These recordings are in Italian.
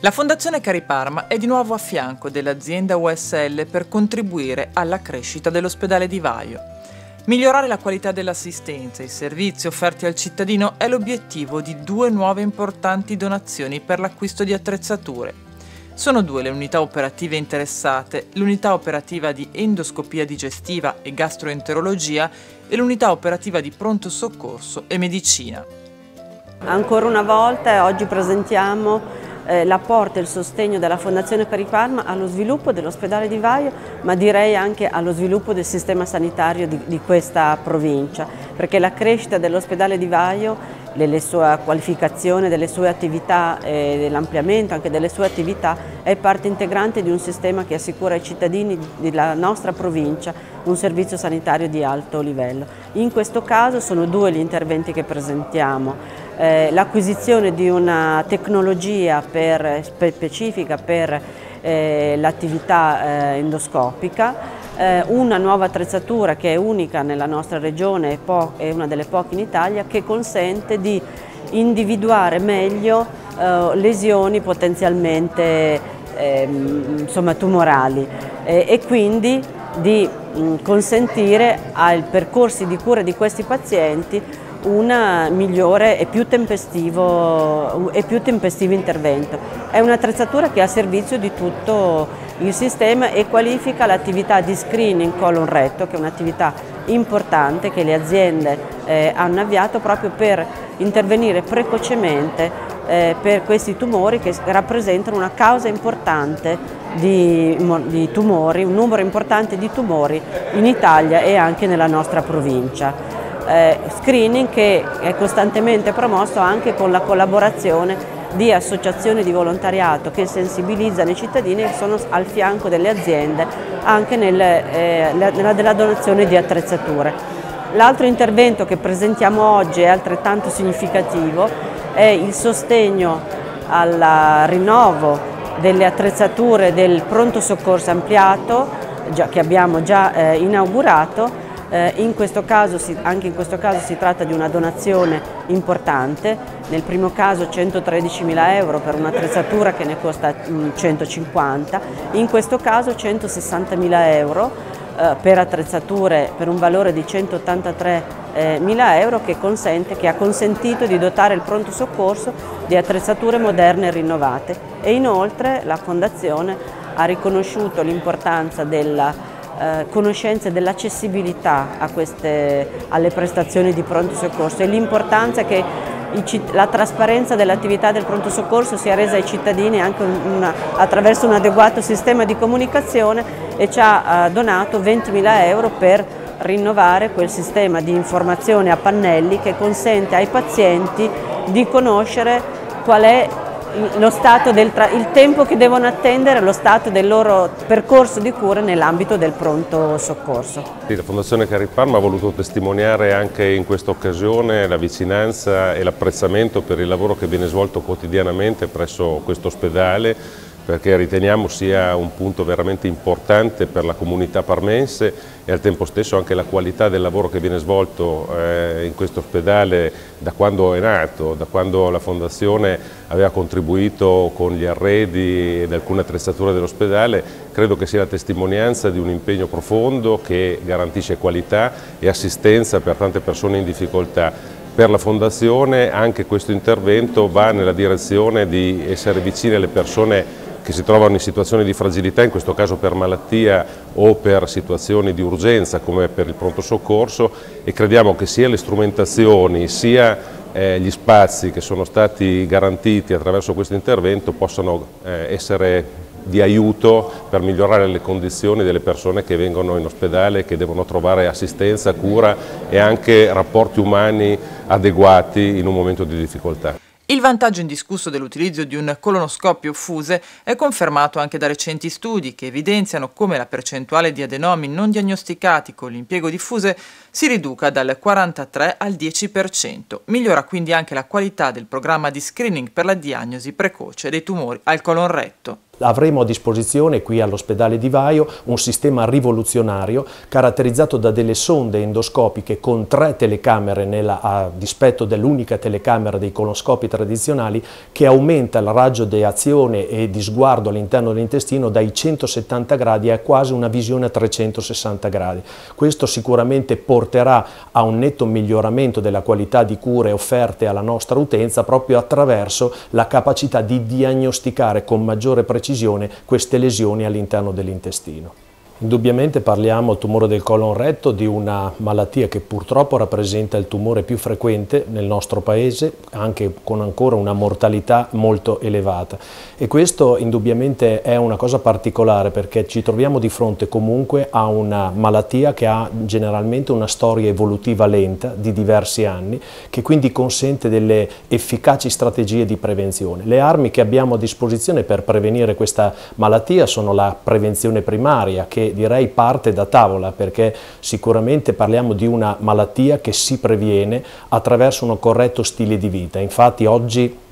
La Fondazione Cariparma è di nuovo a fianco dell'azienda USL per contribuire alla crescita dell'ospedale di Vaio. Migliorare la qualità dell'assistenza e i servizi offerti al cittadino è l'obiettivo di due nuove importanti donazioni per l'acquisto di attrezzature. Sono due le unità operative interessate, l'unità operativa di endoscopia digestiva e gastroenterologia e l'unità operativa di pronto soccorso e medicina. Ancora una volta oggi presentiamo eh, l'apporto e il sostegno della Fondazione Cariparma allo sviluppo dell'ospedale di Vaio, ma direi anche allo sviluppo del sistema sanitario di, di questa provincia, perché la crescita dell'ospedale di Vaio della sua qualificazione, delle sue attività e dell'ampliamento anche delle sue attività è parte integrante di un sistema che assicura ai cittadini della nostra provincia un servizio sanitario di alto livello. In questo caso sono due gli interventi che presentiamo eh, l'acquisizione di una tecnologia per, specifica per eh, l'attività eh, endoscopica, eh, una nuova attrezzatura che è unica nella nostra regione e una delle poche in Italia che consente di individuare meglio eh, lesioni potenzialmente ehm, insomma, tumorali e quindi di mh, consentire ai percorsi di cura di questi pazienti un migliore e più, tempestivo, e più tempestivo intervento. È un'attrezzatura che ha servizio di tutto il sistema e qualifica l'attività di screening colon retto, che è un'attività importante che le aziende eh, hanno avviato proprio per intervenire precocemente eh, per questi tumori che rappresentano una causa importante di, di tumori, un numero importante di tumori in Italia e anche nella nostra provincia eh, screening che è costantemente promosso anche con la collaborazione di associazioni di volontariato che sensibilizzano i cittadini e sono al fianco delle aziende anche nel, eh, nella, nella donazione di attrezzature. L'altro intervento che presentiamo oggi è altrettanto significativo, è il sostegno al rinnovo delle attrezzature del pronto soccorso ampliato che abbiamo già eh, inaugurato eh, in caso, anche in questo caso si tratta di una donazione importante, nel primo caso 113.000 euro per un'attrezzatura che ne costa 150, mm, in questo caso 160.000 euro eh, per attrezzature per un valore di 183.000 eh, euro che, consente, che ha consentito di dotare il pronto soccorso di attrezzature moderne e rinnovate. E inoltre la Fondazione ha riconosciuto l'importanza della eh, conoscenza dell'accessibilità alle prestazioni di pronto soccorso e l'importanza che la trasparenza dell'attività del pronto soccorso sia resa ai cittadini anche una, attraverso un adeguato sistema di comunicazione e ci ha eh, donato 20.000 euro per rinnovare quel sistema di informazione a pannelli che consente ai pazienti di conoscere qual è il tempo che devono attendere lo stato del loro percorso di cura nell'ambito del pronto soccorso. La Fondazione Cariparma ha voluto testimoniare anche in questa occasione la vicinanza e l'apprezzamento per il lavoro che viene svolto quotidianamente presso questo ospedale perché riteniamo sia un punto veramente importante per la comunità parmense e al tempo stesso anche la qualità del lavoro che viene svolto eh, in questo ospedale da quando è nato, da quando la Fondazione aveva contribuito con gli arredi ed alcune attrezzature dell'ospedale, credo che sia la testimonianza di un impegno profondo che garantisce qualità e assistenza per tante persone in difficoltà. Per la Fondazione anche questo intervento va nella direzione di essere vicini alle persone che si trovano in situazioni di fragilità, in questo caso per malattia o per situazioni di urgenza come per il pronto soccorso e crediamo che sia le strumentazioni sia eh, gli spazi che sono stati garantiti attraverso questo intervento possano eh, essere di aiuto per migliorare le condizioni delle persone che vengono in ospedale, che devono trovare assistenza, cura e anche rapporti umani adeguati in un momento di difficoltà. Il vantaggio indiscusso dell'utilizzo di un colonoscopio fuse è confermato anche da recenti studi che evidenziano come la percentuale di adenomi non diagnosticati con l'impiego di fuse si riduca dal 43 al 10%. Migliora quindi anche la qualità del programma di screening per la diagnosi precoce dei tumori al colon retto. Avremo a disposizione qui all'ospedale di Vaio un sistema rivoluzionario caratterizzato da delle sonde endoscopiche con tre telecamere nella, a dispetto dell'unica telecamera dei coloscopi tradizionali che aumenta il raggio di azione e di sguardo all'interno dell'intestino dai 170 gradi a quasi una visione a 360 gradi. Questo sicuramente porterà a un netto miglioramento della qualità di cure offerte alla nostra utenza proprio attraverso la capacità di diagnosticare con maggiore precisione precisione queste lesioni all'interno dell'intestino. Indubbiamente parliamo al tumore del colon retto di una malattia che purtroppo rappresenta il tumore più frequente nel nostro paese, anche con ancora una mortalità molto elevata. E questo indubbiamente è una cosa particolare perché ci troviamo di fronte comunque a una malattia che ha generalmente una storia evolutiva lenta di diversi anni, che quindi consente delle efficaci strategie di prevenzione. Le armi che abbiamo a disposizione per prevenire questa malattia sono la prevenzione primaria, che direi parte da tavola perché sicuramente parliamo di una malattia che si previene attraverso un corretto stile di vita. Infatti oggi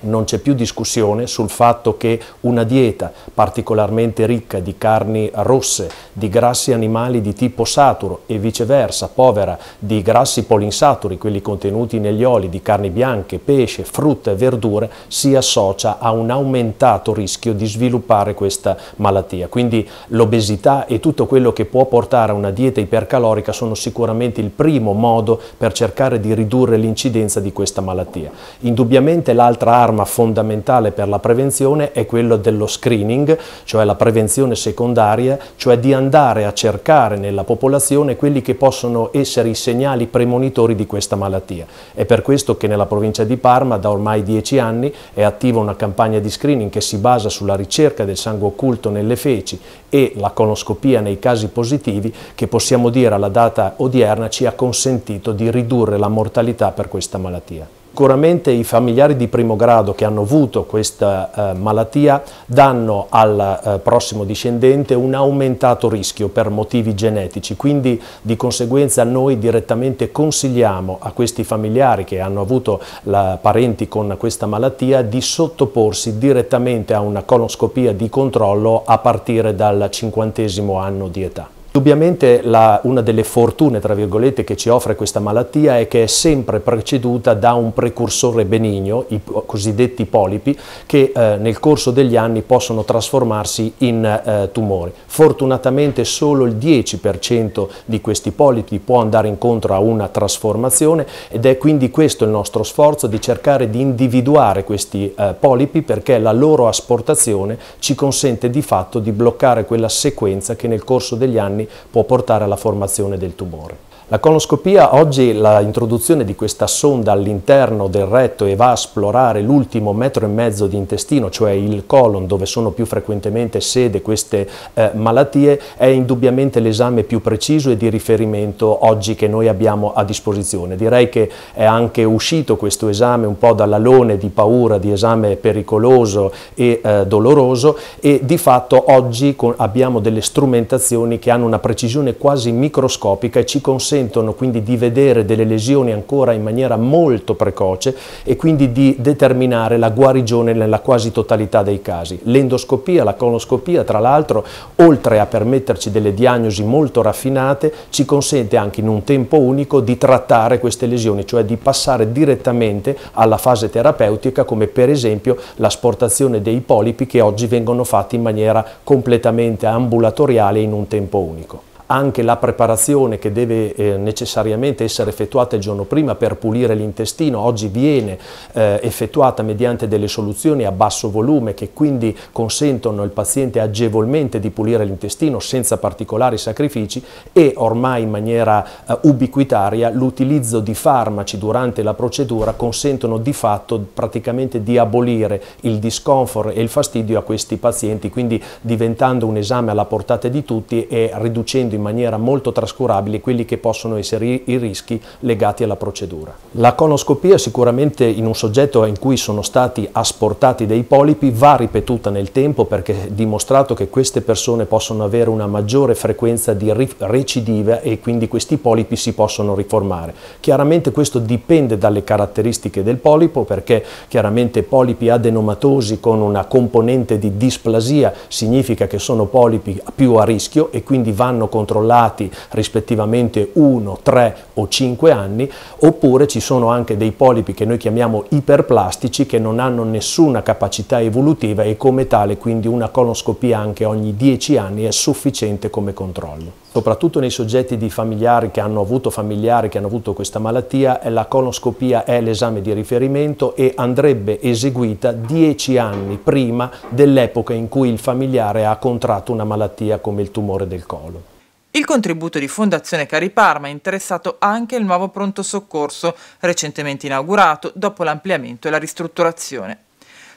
non c'è più discussione sul fatto che una dieta particolarmente ricca di carni rosse, di grassi animali di tipo saturo e viceversa, povera di grassi polinsaturi, quelli contenuti negli oli di carni bianche, pesce, frutta e verdure, si associa a un aumentato rischio di sviluppare questa malattia. Quindi l'obesità e tutto quello che può portare a una dieta ipercalorica sono sicuramente il primo modo per cercare di ridurre l'incidenza di questa malattia. Indubbiamente l'altra arma fondamentale per la prevenzione è quello dello screening, cioè la prevenzione secondaria, cioè di andare a cercare nella popolazione quelli che possono essere i segnali premonitori di questa malattia. È per questo che nella provincia di Parma da ormai dieci anni è attiva una campagna di screening che si basa sulla ricerca del sangue occulto nelle feci e la colonoscopia nei casi positivi che possiamo dire alla data odierna ci ha consentito di ridurre la mortalità per questa malattia. Sicuramente i familiari di primo grado che hanno avuto questa eh, malattia danno al eh, prossimo discendente un aumentato rischio per motivi genetici, quindi di conseguenza noi direttamente consigliamo a questi familiari che hanno avuto la, parenti con questa malattia di sottoporsi direttamente a una coloscopia di controllo a partire dal cinquantesimo anno di età. Indubbiamente la, una delle fortune tra virgolette che ci offre questa malattia è che è sempre preceduta da un precursore benigno, i cosiddetti polipi, che eh, nel corso degli anni possono trasformarsi in eh, tumori. Fortunatamente solo il 10% di questi polipi può andare incontro a una trasformazione ed è quindi questo il nostro sforzo di cercare di individuare questi eh, polipi perché la loro asportazione ci consente di fatto di bloccare quella sequenza che nel corso degli anni può portare alla formazione del tumore. La colonoscopia oggi l'introduzione di questa sonda all'interno del retto e va a esplorare l'ultimo metro e mezzo di intestino, cioè il colon dove sono più frequentemente sede queste eh, malattie, è indubbiamente l'esame più preciso e di riferimento oggi che noi abbiamo a disposizione. Direi che è anche uscito questo esame un po' dall'alone di paura di esame pericoloso e eh, doloroso e di fatto oggi abbiamo delle strumentazioni che hanno una precisione quasi microscopica e ci consentono consentono quindi di vedere delle lesioni ancora in maniera molto precoce e quindi di determinare la guarigione nella quasi totalità dei casi. L'endoscopia, la colonoscopia tra l'altro oltre a permetterci delle diagnosi molto raffinate ci consente anche in un tempo unico di trattare queste lesioni, cioè di passare direttamente alla fase terapeutica come per esempio l'asportazione dei polipi che oggi vengono fatti in maniera completamente ambulatoriale in un tempo unico anche la preparazione che deve eh, necessariamente essere effettuata il giorno prima per pulire l'intestino, oggi viene eh, effettuata mediante delle soluzioni a basso volume che quindi consentono al paziente agevolmente di pulire l'intestino senza particolari sacrifici e ormai in maniera eh, ubiquitaria l'utilizzo di farmaci durante la procedura consentono di fatto praticamente di abolire il discomfort e il fastidio a questi pazienti, quindi diventando un esame alla portata di tutti e riducendo in maniera molto trascurabile quelli che possono essere i rischi legati alla procedura. La conoscopia sicuramente in un soggetto in cui sono stati asportati dei polipi va ripetuta nel tempo perché è dimostrato che queste persone possono avere una maggiore frequenza di recidiva e quindi questi polipi si possono riformare. Chiaramente questo dipende dalle caratteristiche del polipo perché chiaramente polipi adenomatosi con una componente di displasia significa che sono polipi più a rischio e quindi vanno controllati rispettivamente 1, 3 o 5 anni oppure ci sono anche dei polipi che noi chiamiamo iperplastici che non hanno nessuna capacità evolutiva e come tale quindi una colonoscopia anche ogni 10 anni è sufficiente come controllo. Soprattutto nei soggetti di familiari che hanno avuto familiari che hanno avuto questa malattia, la colonoscopia è l'esame di riferimento e andrebbe eseguita 10 anni prima dell'epoca in cui il familiare ha contratto una malattia come il tumore del colon. Il contributo di Fondazione Cariparma ha interessato anche il nuovo pronto soccorso, recentemente inaugurato dopo l'ampliamento e la ristrutturazione.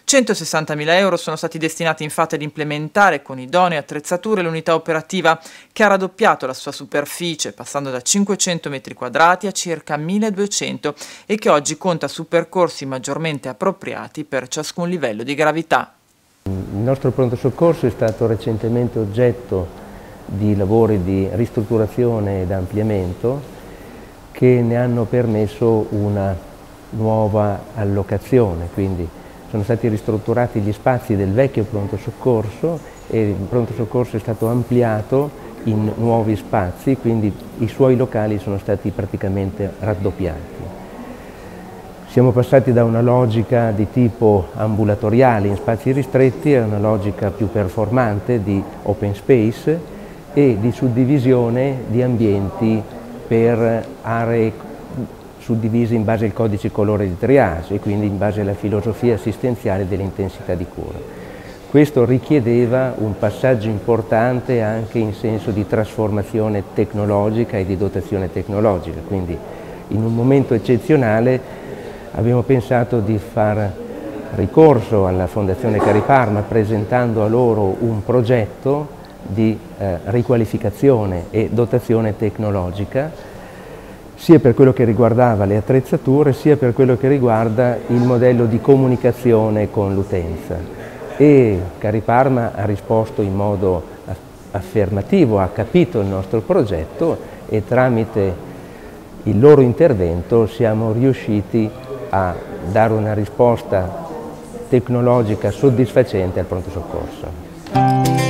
160.000 euro sono stati destinati infatti ad implementare con idonee attrezzature l'unità operativa che ha raddoppiato la sua superficie passando da 500 m2 a circa 1200 e che oggi conta su percorsi maggiormente appropriati per ciascun livello di gravità. Il nostro pronto soccorso è stato recentemente oggetto di lavori di ristrutturazione ed ampliamento che ne hanno permesso una nuova allocazione, quindi sono stati ristrutturati gli spazi del vecchio pronto soccorso e il pronto soccorso è stato ampliato in nuovi spazi, quindi i suoi locali sono stati praticamente raddoppiati. Siamo passati da una logica di tipo ambulatoriale in spazi ristretti a una logica più performante di open space e di suddivisione di ambienti per aree suddivise in base al codice colore di triage e quindi in base alla filosofia assistenziale dell'intensità di cura. Questo richiedeva un passaggio importante anche in senso di trasformazione tecnologica e di dotazione tecnologica, quindi in un momento eccezionale abbiamo pensato di far ricorso alla Fondazione Cariparma presentando a loro un progetto di eh, riqualificazione e dotazione tecnologica sia per quello che riguardava le attrezzature sia per quello che riguarda il modello di comunicazione con l'utenza. E Cariparma ha risposto in modo affermativo, ha capito il nostro progetto e tramite il loro intervento siamo riusciti a dare una risposta tecnologica soddisfacente al pronto soccorso.